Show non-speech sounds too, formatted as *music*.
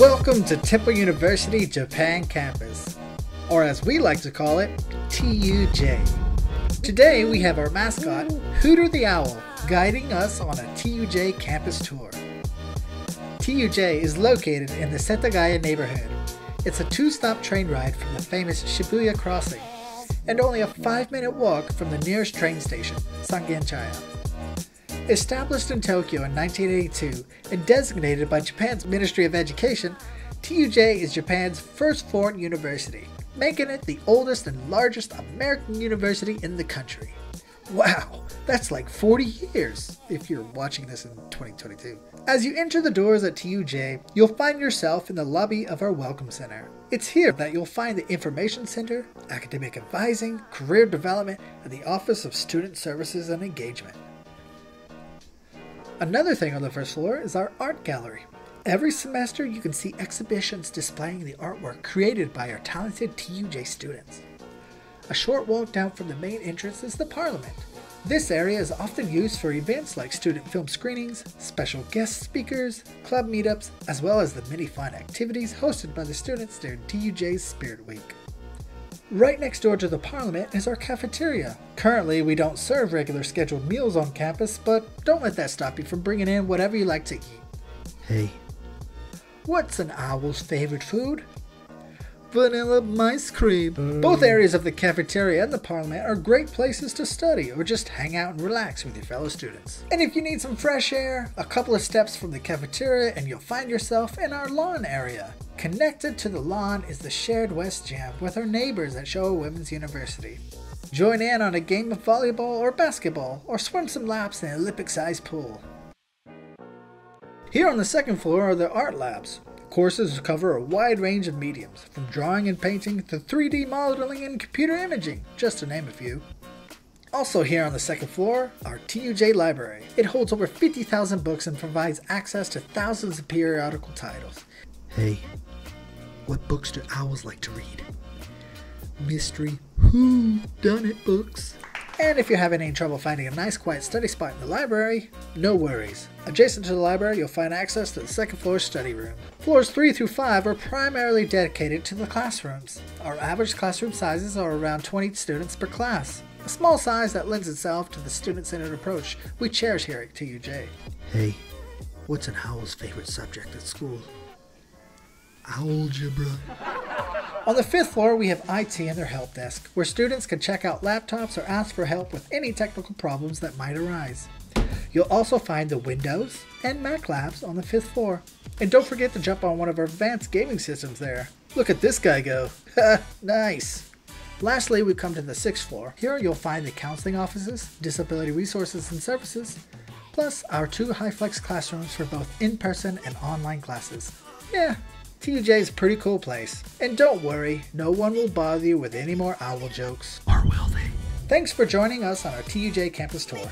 Welcome to Temple University Japan campus, or as we like to call it, TUJ. Today we have our mascot, Hooter the Owl, guiding us on a TUJ campus tour. TUJ is located in the Setagaya neighborhood. It's a two stop train ride from the famous Shibuya crossing, and only a five minute walk from the nearest train station, Sangenchaya. Established in Tokyo in 1982 and designated by Japan's Ministry of Education, TUJ is Japan's first foreign university, making it the oldest and largest American university in the country. Wow, that's like 40 years if you're watching this in 2022. As you enter the doors at TUJ, you'll find yourself in the lobby of our Welcome Center. It's here that you'll find the Information Center, Academic Advising, Career Development, and the Office of Student Services and Engagement. Another thing on the first floor is our art gallery. Every semester, you can see exhibitions displaying the artwork created by our talented TUJ students. A short walk down from the main entrance is the Parliament. This area is often used for events like student film screenings, special guest speakers, club meetups, as well as the many fun activities hosted by the students during TUJ's Spirit Week. Right next door to the Parliament is our cafeteria. Currently, we don't serve regular scheduled meals on campus, but don't let that stop you from bringing in whatever you like to eat. Hey, What's an owl's favorite food? Vanilla ice cream. Both mm. areas of the cafeteria and the Parliament are great places to study or just hang out and relax with your fellow students. And if you need some fresh air, a couple of steps from the cafeteria and you'll find yourself in our lawn area. Connected to the lawn is the shared West Gym with our neighbors at Showa Women's University. Join in on a game of volleyball or basketball, or swim some laps in an Olympic sized pool. Here on the second floor are the art labs. Courses cover a wide range of mediums, from drawing and painting to 3D modeling and computer imaging, just to name a few. Also, here on the second floor, our TUJ library. It holds over 50,000 books and provides access to thousands of periodical titles. hey, what books do owls like to read? Mystery, who done it books. And if you're having any trouble finding a nice quiet study spot in the library, no worries. Adjacent to the library, you'll find access to the second floor study room. Floors 3 through 5 are primarily dedicated to the classrooms. Our average classroom sizes are around 20 students per class, a small size that lends itself to the student centered approach we cherish here at TUJ. Hey, what's an owl's favorite subject at school? Algebra. On the fifth floor, we have IT and their help desk, where students can check out laptops or ask for help with any technical problems that might arise. You'll also find the Windows and Mac labs on the fifth floor. And don't forget to jump on one of our advanced gaming systems there. Look at this guy go. *laughs* nice. Lastly, we come to the sixth floor. Here you'll find the counseling offices, disability resources and services, plus our two HyFlex classrooms for both in person and online classes. Yeah, TUJ's a pretty cool place. And don't worry, no one will bother you with any more owl jokes. Or will they? Thanks for joining us on our TUJ campus tour.